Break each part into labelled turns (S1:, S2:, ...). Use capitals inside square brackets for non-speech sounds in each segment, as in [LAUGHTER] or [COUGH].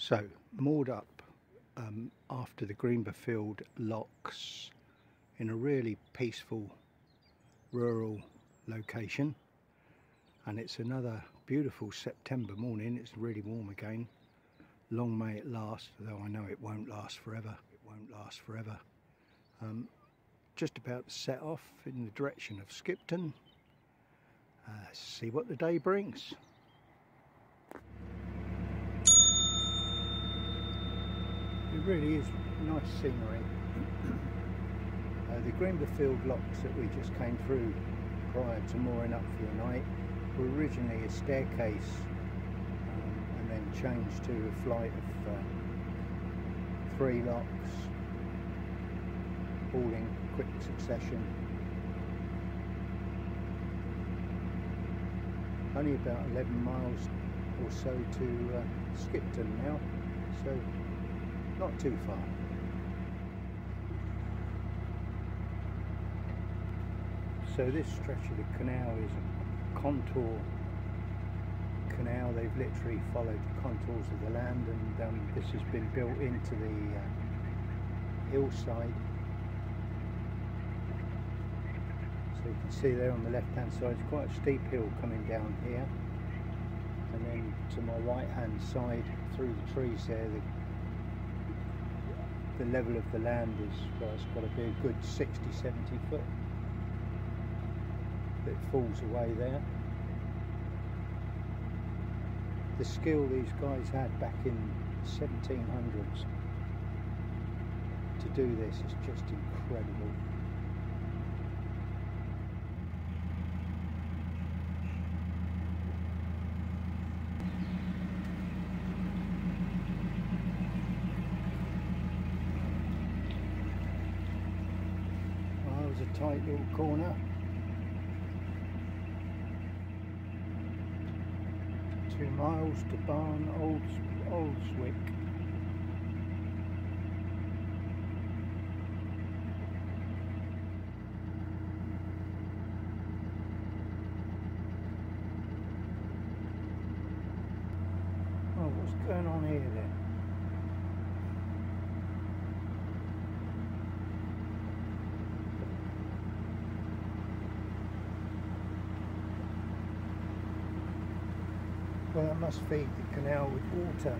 S1: So, moored up um, after the Greenberfield locks in a really peaceful rural location. And it's another beautiful September morning. It's really warm again. Long may it last though I know it won't last forever. It won't last forever. Um, just about to set off in the direction of Skipton. Uh, see what the day brings It really is nice scenery. uh, the Greenberfield locks that we just came through prior to mooring up for the night were originally a staircase um, and then changed to a flight of uh, three locks all in quick succession. Only about 11 miles or so to uh, Skipton now, so not too far. So this stretch of the canal is a contour canal. They've literally followed the contours of the land and um, this has been built into the uh, hillside. So you can see there on the left hand side, it's quite a steep hill coming down here. And then to my right hand side, through the trees there, the the level of the land is, well, it's got to be a good 60, 70 foot that falls away there. The skill these guys had back in 1700s to do this is just incredible. tight little corner. Two miles to Barn Old Oldswick. Oh, what's going on here then? Feed the canal with water.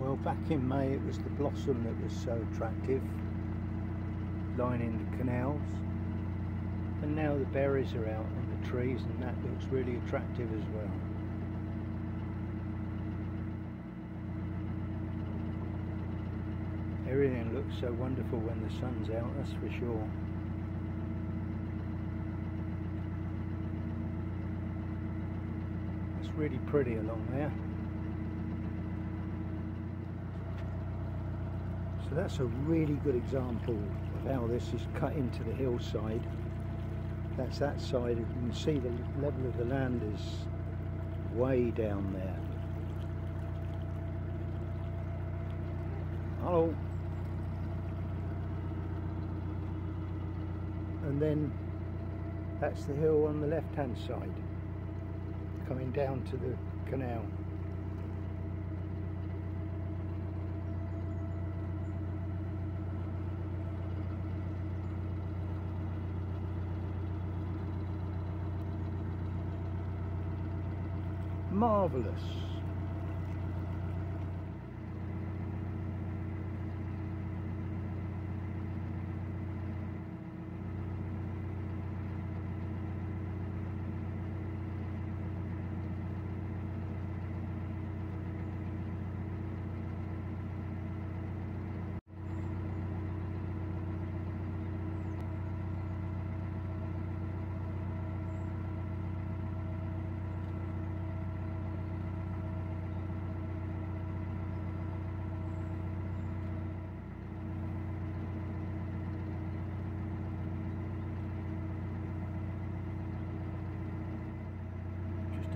S1: Well, back in May it was the blossom that was so attractive, lining the canals. And now the berries are out on the trees and that looks really attractive as well. Everything looks so wonderful when the sun's out, that's for sure. It's really pretty along there. So that's a really good example of how this is cut into the hillside. That's that side. You can see the level of the land is way down there. Hello. And then that's the hill on the left hand side coming down to the canal. Marvellous.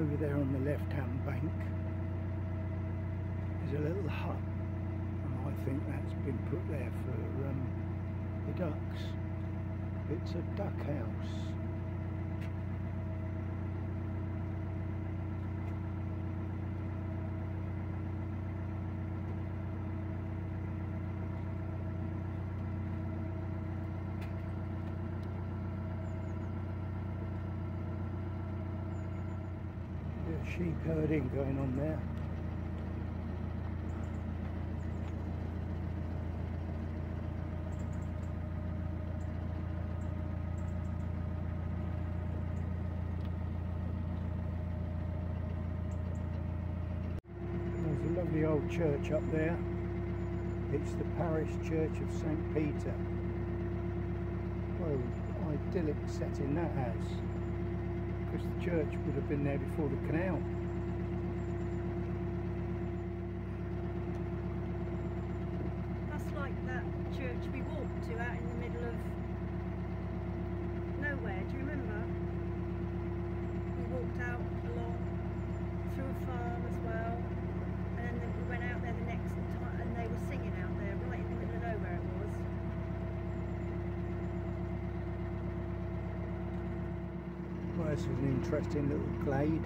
S1: Over there on the left hand bank is a little hut and I think that's been put there for um, the ducks. It's a duck house. Going on there. There's a lovely old church up there. It's the parish church of St Peter. Well, idyllic setting that has because the church would have been there before the canal.
S2: That's like that church we walked to out in the middle of nowhere. Do you remember? We walked out along through a farm as well, and then we went out there the next time, and they were singing out there, right in the middle of nowhere it was.
S1: Well, this is an interesting little glade.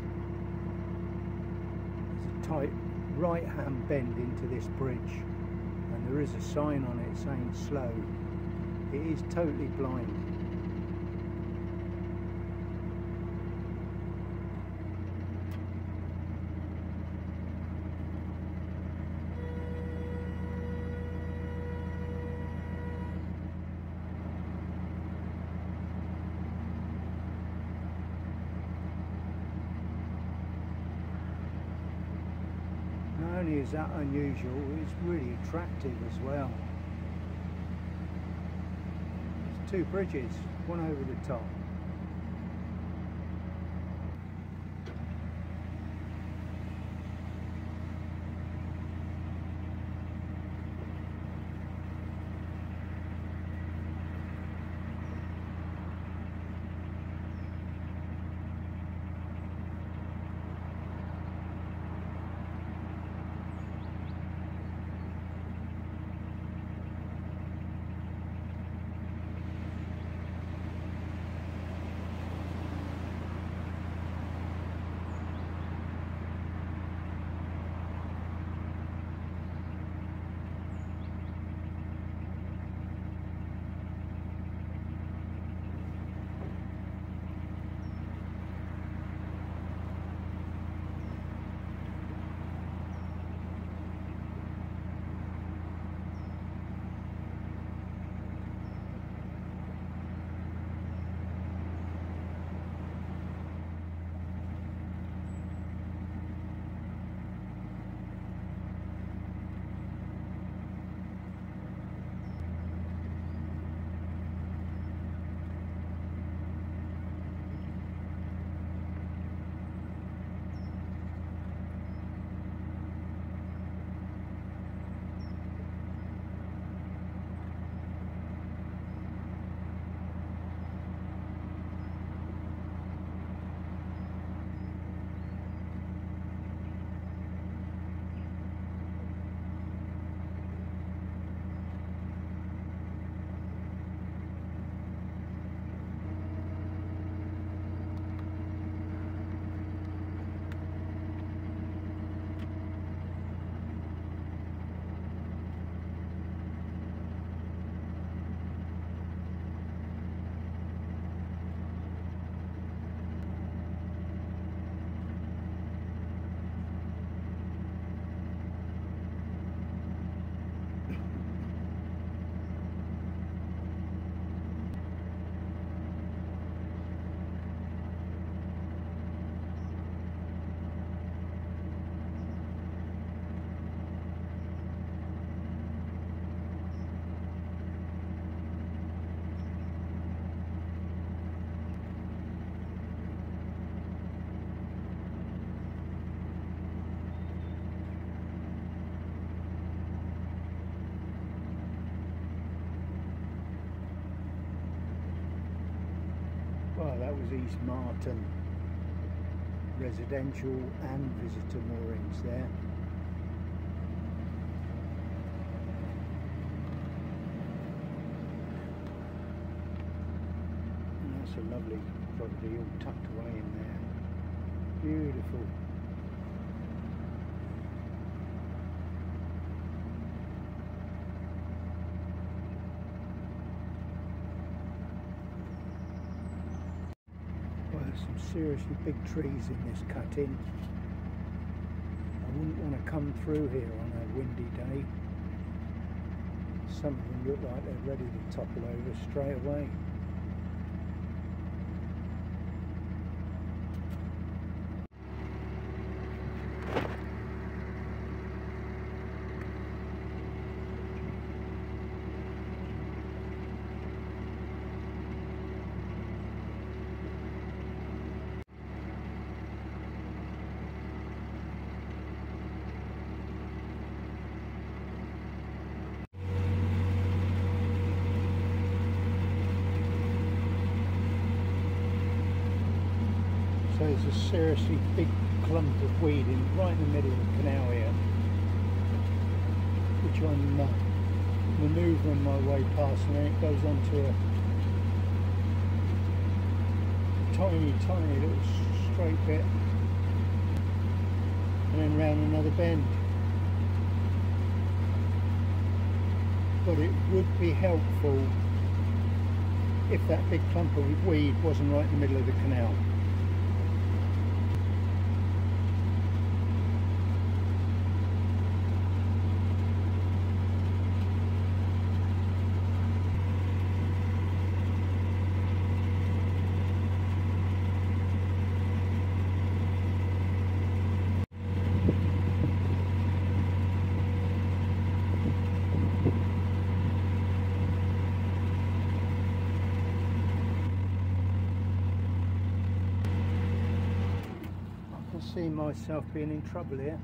S1: There's a tight right hand bend into this bridge, and there is a sign on it saying slow. It is totally blind. Not only is that unusual, it's really attractive as well. There's two bridges, one over the top. East Marton. residential and visitor moorings there. And that's a lovely property all tucked away in there. Beautiful. Well, there's some seriously big trees in this cut-in. I wouldn't want to come through here on a windy day. Some of them look like they're ready to topple over straight away. So there's a seriously big clump of weed in right in the middle of the canal here, which I'm uh, manoeuvring my way past, and then it goes on to a tiny, tiny little straight bit, and then round another bend. But it would be helpful if that big clump of weed wasn't right in the middle of the canal. I can see myself being in trouble here.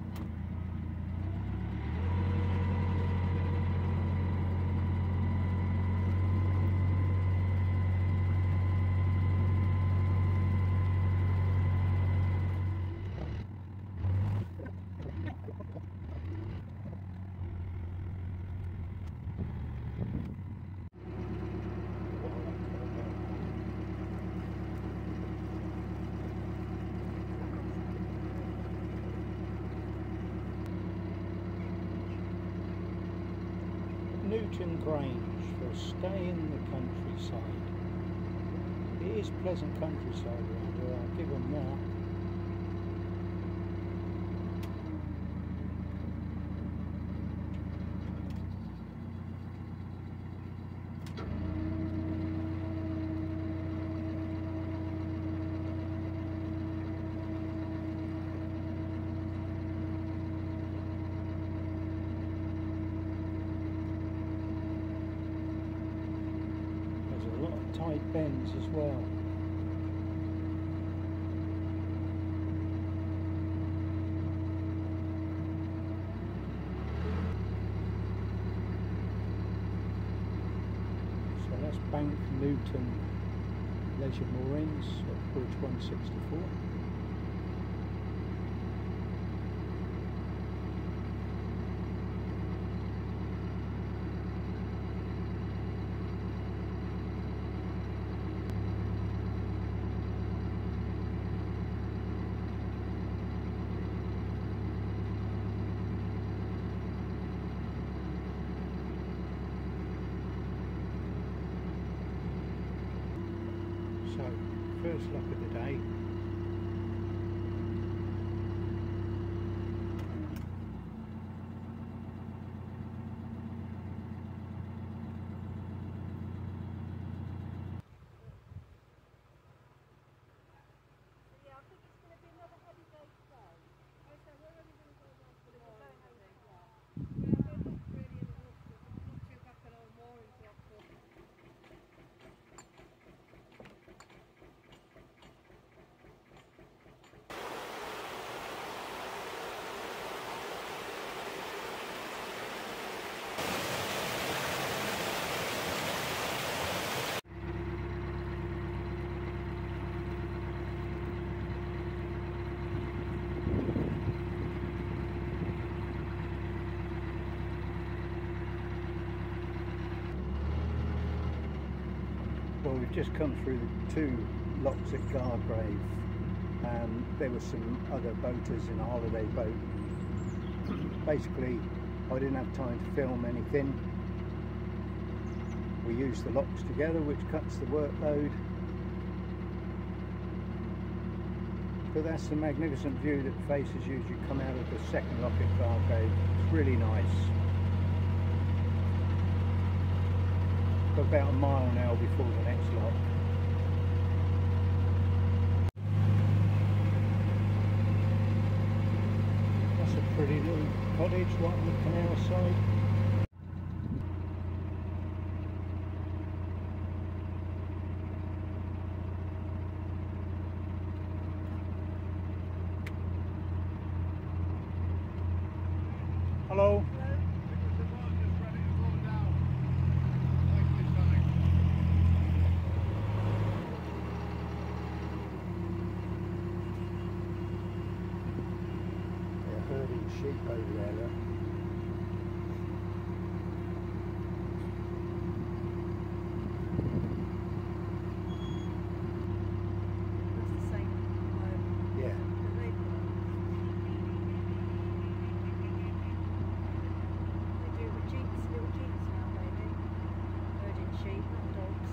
S1: Grange for a stay in the countryside. It is pleasant countryside around here, I'll give them that. There's a lot of tight bends as well. So that's Bank Newton Leisure Moorings at Bridge 164. So, first lock of the day.
S2: Yeah, I think it's going to be another heavy day today. Okay, we're only going to go down to the going over there. Yeah, we're not really in the water. We're not too back at our moorings yet, but
S1: Well, we've just come through the two locks at Gargrave. Um, there were some other boaters in a holiday boat. [CLEARS THROAT] Basically, I didn't have time to film anything. We used the locks together, which cuts the workload. But that's the magnificent view that faces you as you come out of the second lock at Gargrave. It's really nice. About a mile now before the next lock. That's a pretty little cottage right on the canal side. Hello. They're herding sheep over there. Look.
S2: That's the same home
S1: Yeah.
S2: that they've got. They do the jeeps, little jeeps now, maybe. Herding sheep, not dogs.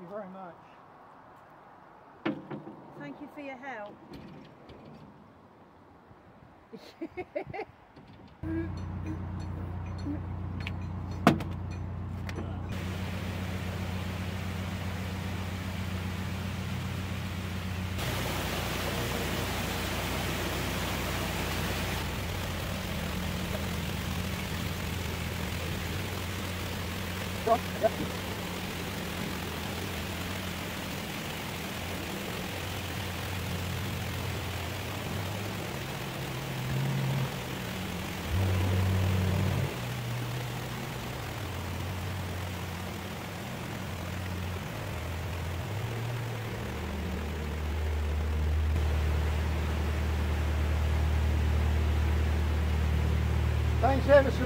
S1: Thank you very much.
S2: Thank you for your help. [LAUGHS]
S1: Thanks ever so much.
S2: Thank you for all your help. Have a good day. it's very trying.
S1: It's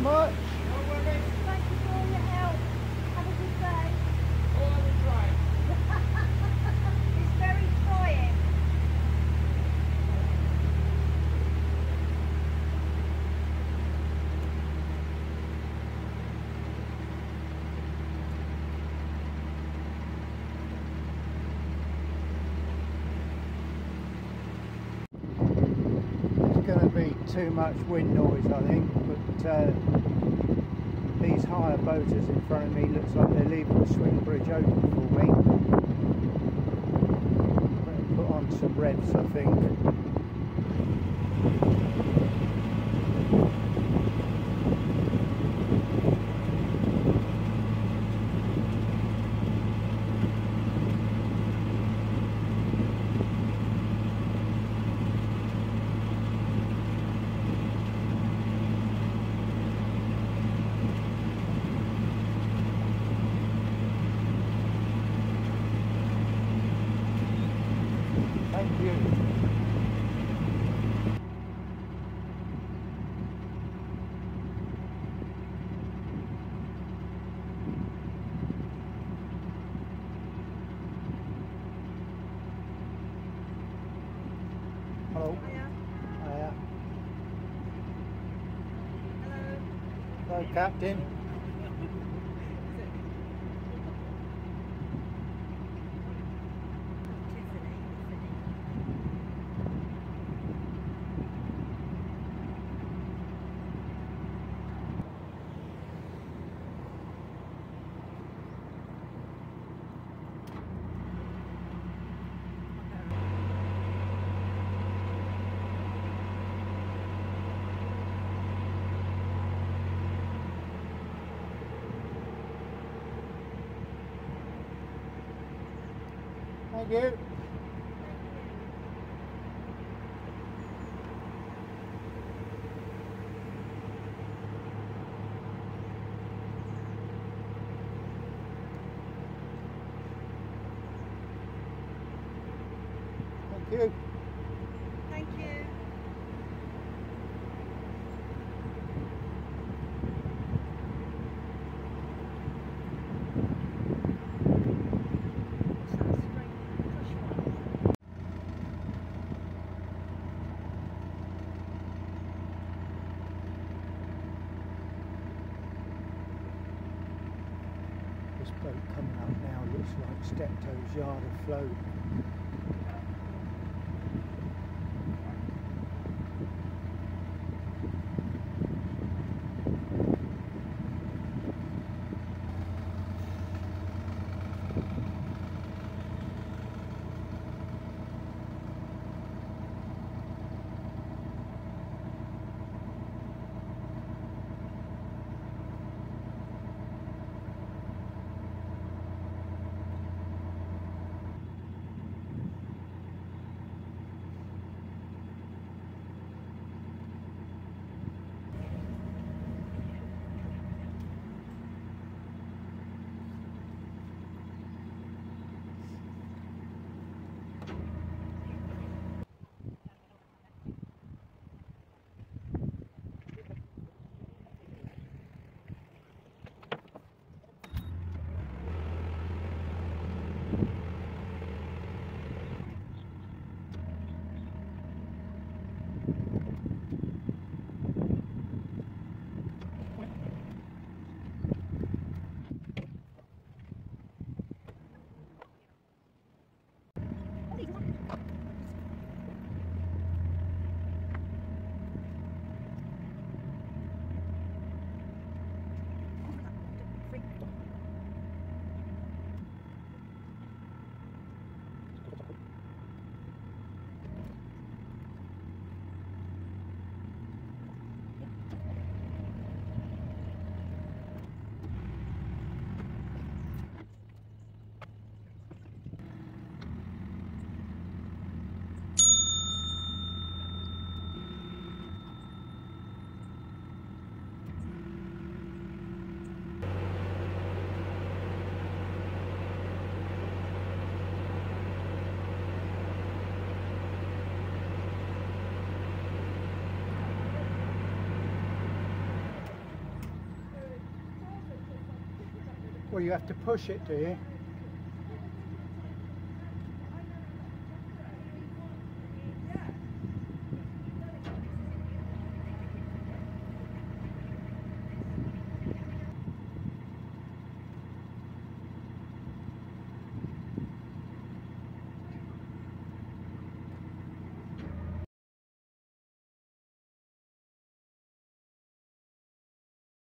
S1: going to be too much wind noise, I think. Uh, these hire boaters in front of me looks like they're leaving the swing bridge open for me. Put on some revs, I think. Thank you. Hello.
S2: Hiya.
S1: Hiya.
S2: Hello.
S1: Hello, Captain. You. you.
S2: Thank you. What's that straight push one?
S1: This boat coming up now looks like Steptoe's yard afloat. Well, you have to push it, do you?